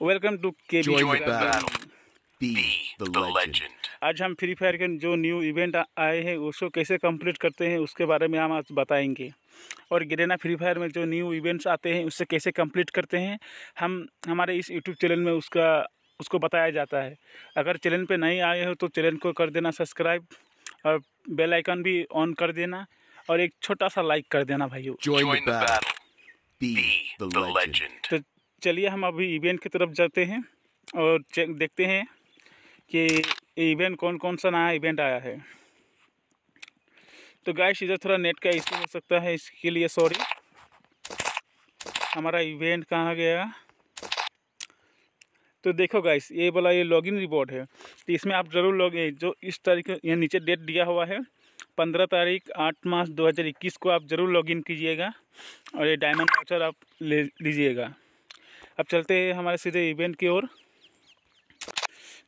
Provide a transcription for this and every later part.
Welcome to के. आज हम फ्री फायर के जो न्यू इवेंट आए हैं उसको कैसे कंप्लीट करते हैं उसके बारे में हम आज बताएँगे। और गिरेना फ्री फायर में जो न्यू इवेंट्स आते हैं उससे कैसे कंप्लीट करते हैं हम हमारे इस यूट्यूब चैनल में उसका उसको बताया जाता है। अगर चैनल पे नहीं आए हो तो चैनल को कर देना सब्सक्राइब और बेल आइकन भी ऑन कर देना और एक छोटा सा लाइक कर देना भाइयों. तो चलिए हम अभी इवेंट की तरफ़ जाते हैं और चेक देखते हैं कि इवेंट कौन कौन सा नया इवेंट आया है। तो गाइस इधर थोड़ा नेट का इशू हो सकता है इसके लिए सॉरी हमारा इवेंट कहाँ गया? तो देखो गाइस ये वाला ये लॉगिन रिवॉर्ड है। तो इसमें आप ज़रूर लॉग जो इस तारीख यहाँ नीचे डेट दिया हुआ है, पंद्रह तारीख, आठ मार्च 2021 को आप ज़रूर लॉगिन कीजिएगा और ये डायमंड वाउचर आप ले लीजिएगा। अब चलते हैं हमारे सीधे इवेंट की ओर,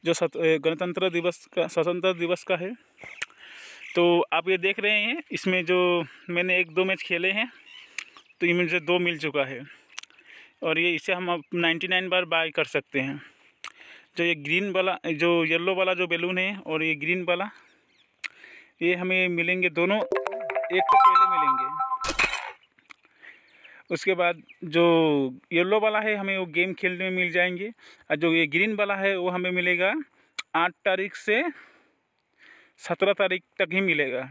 जो गणतंत्र दिवस का, स्वतंत्रता दिवस का है। तो आप ये देख रहे हैं, इसमें जो मैंने एक, दो मैच खेले हैं तो इनमें से दो मिल चुका है। और ये, इसे हम अब 99 बार बाय कर सकते हैं। जो ये ग्रीन वाला, जो येलो वाला जो बैलून है और ये ग्रीन वाला, ये हमें मिलेंगे दोनों, एक तो पहले उसके बाद जो येलो वाला है हमें वो गेम खेलने में मिल जाएँगे। और जो ये ग्रीन वाला है वो हमें मिलेगा आठ तारीख से सत्रह तारीख तक ही मिलेगा।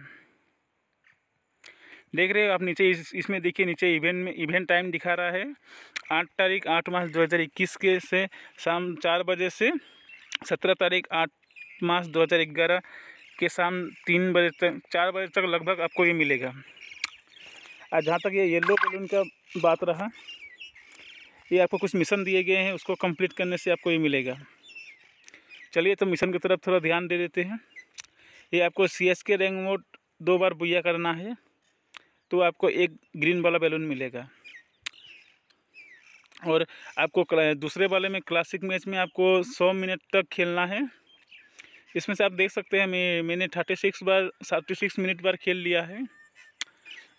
देख रहे हो आप नीचे इस, इसमें देखिए नीचे इवेंट में इवेंट टाइम दिखा रहा है। आठ तारीख आठ मार्च दो हज़ार इक्कीस के से शाम चार बजे से सत्रह तारीख आठ मार्च दो हज़ार ग्यारह के शाम तीन बजे तक चार बजे तक लगभग आपको ये मिलेगा। और जहाँ तक ये येलो बैलून का बात रहा, ये आपको कुछ मिशन दिए गए हैं, उसको कंप्लीट करने से आपको ये मिलेगा। चलिए तो मिशन की तरफ़ थोड़ा ध्यान दे देते हैं। ये आपको सी एस के रैंक मोड दो बार बुया करना है तो आपको एक ग्रीन वाला बैलून मिलेगा। और आपको दूसरे वाले में क्लासिक मैच में आपको सौ मिनट तक खेलना है। इसमें से आप देख सकते हैं, मैं, मैंने थर्टी सिक्स बार थर्टी सिक्स मिनट बार खेल लिया है।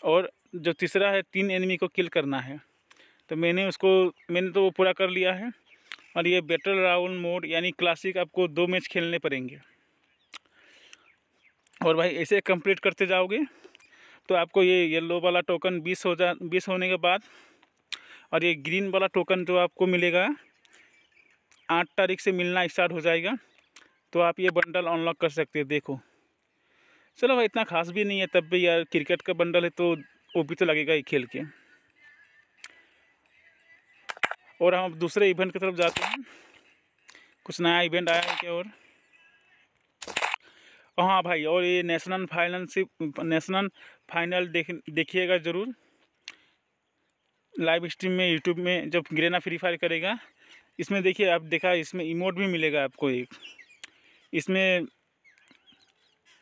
और जो तीसरा है, तीन एनिमी को किल करना है। तो मैंने उसको, मैंने तो वो पूरा कर लिया है। और ये बैटल राउंड मोड यानी क्लासिक आपको दो मैच खेलने पड़ेंगे। और भाई, ऐसे कंप्लीट करते जाओगे तो आपको ये येलो वाला टोकन बीस हो जा, बीस होने के बाद, और ये ग्रीन वाला टोकन जो आपको मिलेगा, आठ तारीख से मिलना स्टार्ट हो जाएगा। तो आप ये बंडल अनलॉक कर सकते हैं, देखो। चलो भाई, इतना खास भी नहीं है, तब भी यार क्रिकेट का बंडल है तो वो भी तो लगेगा ही खेल के। और हम दूसरे इवेंट की तरफ़ जाते हैं। कुछ नया इवेंट आया है क्या और? हाँ भाई, और ये नेशनल फाइनलशिप नेशनल फाइनल देख, देखिएगा ज़रूर। लाइव स्ट्रीम में यूट्यूब में जब ग्रेना फ्री फायर करेगा, इसमें देखिए आप देखा, इसमें इमोट भी मिलेगा आपको एक। इसमें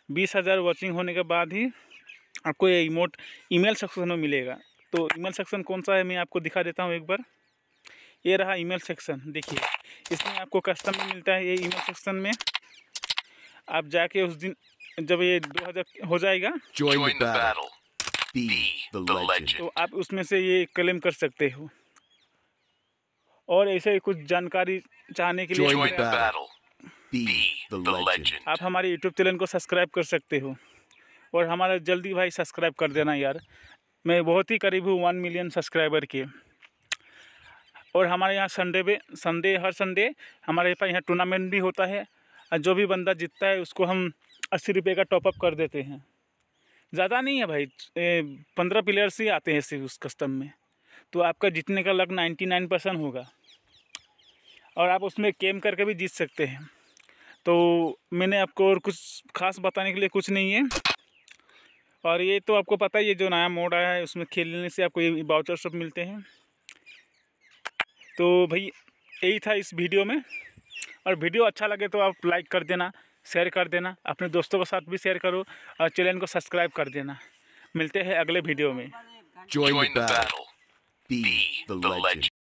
बीस हज़ार वॉचिंग होने के बाद ही आपको ये इमोट ईमेल सेक्शन में मिलेगा तो ईमेल सेक्शन कौन सा है मैं आपको दिखा देता हूँ एक बार ये रहा ईमेल सेक्शन देखिए इसमें आपको कस्टम में मिलता है ये ईमेल सेक्शन में आप जाके उस दिन जब ये दो हज़ार हो जाएगा Join, Join the the battle. battle. Be the, the legend. legend. तो आप उसमें से ये क्लेम कर सकते हो और ऐसे ही कुछ जानकारी चाहने के लिए Join Join the battle. battle. Be Be the, the legend. legend. आप हमारे यूट्यूब चैनल को सब्सक्राइब कर सकते हो और हमारा जल्दी भाई सब्सक्राइब कर देना यार। मैं बहुत ही करीब हूँ वन मिलियन सब्सक्राइबर के। और हमारे यहाँ संडे पे संडे हर संडे हमारे पास यहाँ टूर्नामेंट भी होता है। और जो भी बंदा जीतता है, उसको हम अस्सी रुपये का टॉपअप कर देते हैं। ज़्यादा नहीं है भाई पंद्रह प्लेयर्स ही आते हैं सिर्फ़ उस कस्टम में। तो आपका जीतने का लग नाइन्टी नाइन परसेंट होगा। और आप उसमें गेम करके भी जीत सकते हैं। तो मैंने आपको और कुछ खास बताने के लिए कुछ नहीं है। और ये तो आपको पता ही है जो नया मोड आया है उसमें खेलने से आपको ये बाउचर सब मिलते हैं। तो भाई यही था इस वीडियो में। और वीडियो अच्छा लगे तो आप लाइक कर देना शेयर कर देना अपने दोस्तों के साथ भी शेयर करो और चैनल को सब्सक्राइब कर देना। मिलते हैं अगले वीडियो में। Join, the battle. Be the, legend.